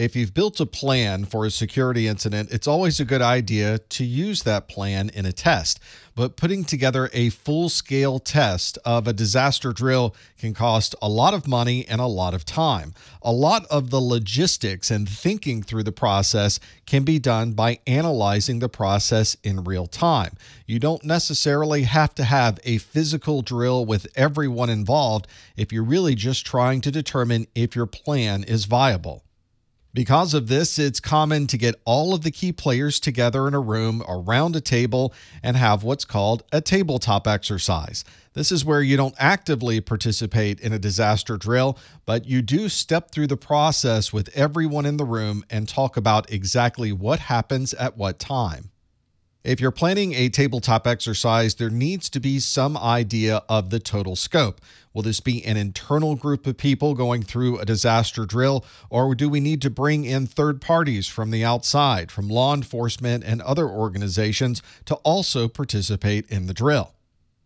If you've built a plan for a security incident, it's always a good idea to use that plan in a test. But putting together a full scale test of a disaster drill can cost a lot of money and a lot of time. A lot of the logistics and thinking through the process can be done by analyzing the process in real time. You don't necessarily have to have a physical drill with everyone involved if you're really just trying to determine if your plan is viable. Because of this, it's common to get all of the key players together in a room around a table and have what's called a tabletop exercise. This is where you don't actively participate in a disaster drill, but you do step through the process with everyone in the room and talk about exactly what happens at what time. If you're planning a tabletop exercise, there needs to be some idea of the total scope. Will this be an internal group of people going through a disaster drill, or do we need to bring in third parties from the outside, from law enforcement and other organizations, to also participate in the drill?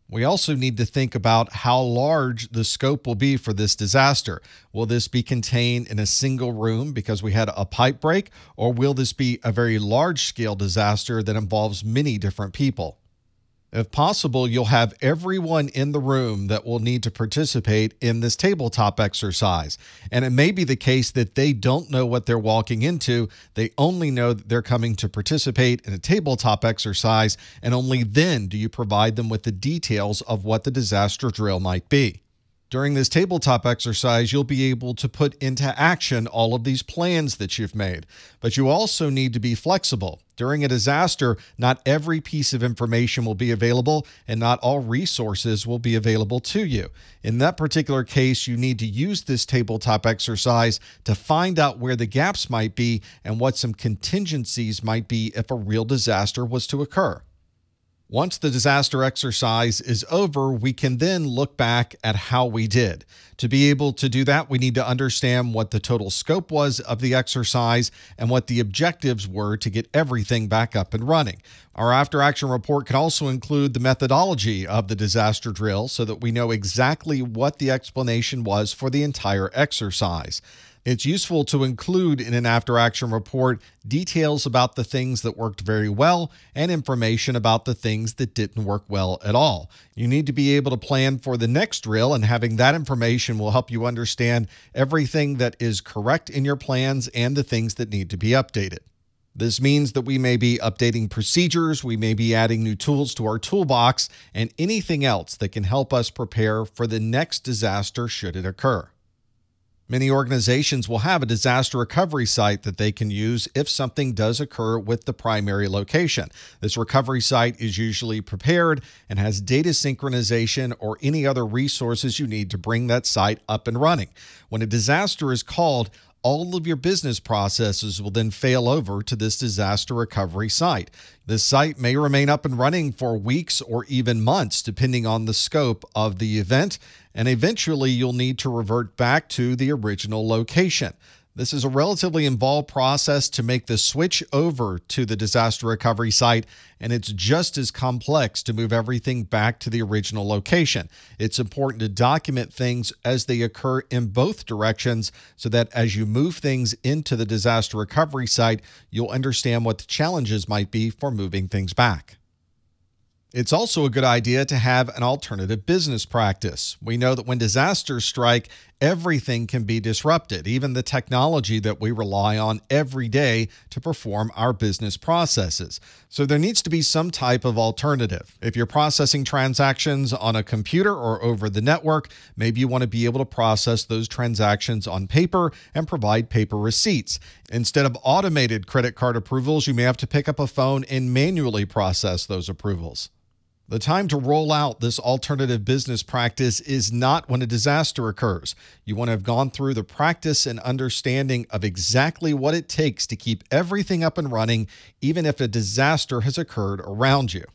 We also need to think about how large the scope will be for this disaster. Will this be contained in a single room because we had a pipe break, or will this be a very large scale disaster that involves many different people? If possible, you'll have everyone in the room that will need to participate in this tabletop exercise. And it may be the case that they don't know what they're walking into. They only know that they're coming to participate in a tabletop exercise, and only then do you provide them with the details of what the disaster drill might be. During this tabletop exercise, you'll be able to put into action all of these plans that you've made. But you also need to be flexible. During a disaster, not every piece of information will be available and not all resources will be available to you. In that particular case, you need to use this tabletop exercise to find out where the gaps might be and what some contingencies might be if a real disaster was to occur. Once the disaster exercise is over, we can then look back at how we did. To be able to do that, we need to understand what the total scope was of the exercise and what the objectives were to get everything back up and running. Our after action report can also include the methodology of the disaster drill so that we know exactly what the explanation was for the entire exercise. It's useful to include in an after action report details about the things that worked very well and information about the things that didn't work well at all. You need to be able to plan for the next drill, and having that information will help you understand everything that is correct in your plans and the things that need to be updated. This means that we may be updating procedures, we may be adding new tools to our toolbox, and anything else that can help us prepare for the next disaster should it occur. Many organizations will have a disaster recovery site that they can use if something does occur with the primary location. This recovery site is usually prepared and has data synchronization or any other resources you need to bring that site up and running. When a disaster is called, all of your business processes will then fail over to this disaster recovery site. This site may remain up and running for weeks or even months, depending on the scope of the event, and eventually you'll need to revert back to the original location. This is a relatively involved process to make the switch over to the disaster recovery site, and it's just as complex to move everything back to the original location. It's important to document things as they occur in both directions so that as you move things into the disaster recovery site, you'll understand what the challenges might be for moving things back. It's also a good idea to have an alternative business practice. We know that when disasters strike, everything can be disrupted, even the technology that we rely on every day to perform our business processes. So there needs to be some type of alternative. If you're processing transactions on a computer or over the network, maybe you want to be able to process those transactions on paper and provide paper receipts. Instead of automated credit card approvals, you may have to pick up a phone and manually process those approvals. The time to roll out this alternative business practice is not when a disaster occurs. You want to have gone through the practice and understanding of exactly what it takes to keep everything up and running, even if a disaster has occurred around you.